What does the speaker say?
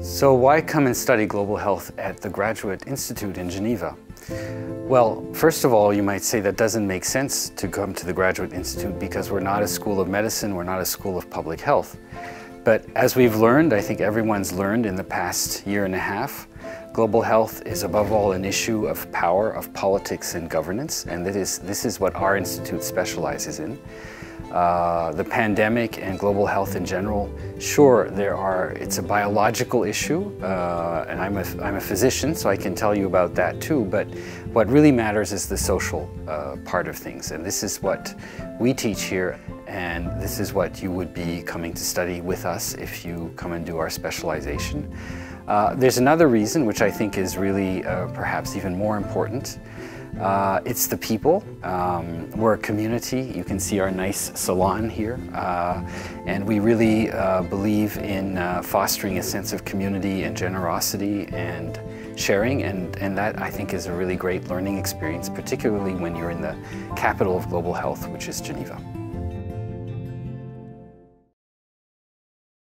So why come and study global health at the Graduate Institute in Geneva? Well, first of all, you might say that doesn't make sense to come to the Graduate Institute because we're not a school of medicine, we're not a school of public health. But as we've learned, I think everyone's learned in the past year and a half, global health is above all an issue of power, of politics and governance, and that is, this is what our institute specializes in. Uh, the pandemic and global health in general, sure, there are, it's a biological issue, uh, and I'm a, I'm a physician, so I can tell you about that too, but what really matters is the social uh, part of things, and this is what we teach here, and this is what you would be coming to study with us if you come and do our specialization. Uh, there's another reason, which I think is really uh, perhaps even more important, uh, it's the people. Um, we're a community. You can see our nice salon here. Uh, and we really uh, believe in uh, fostering a sense of community and generosity and sharing. And, and that, I think, is a really great learning experience, particularly when you're in the capital of global health, which is Geneva.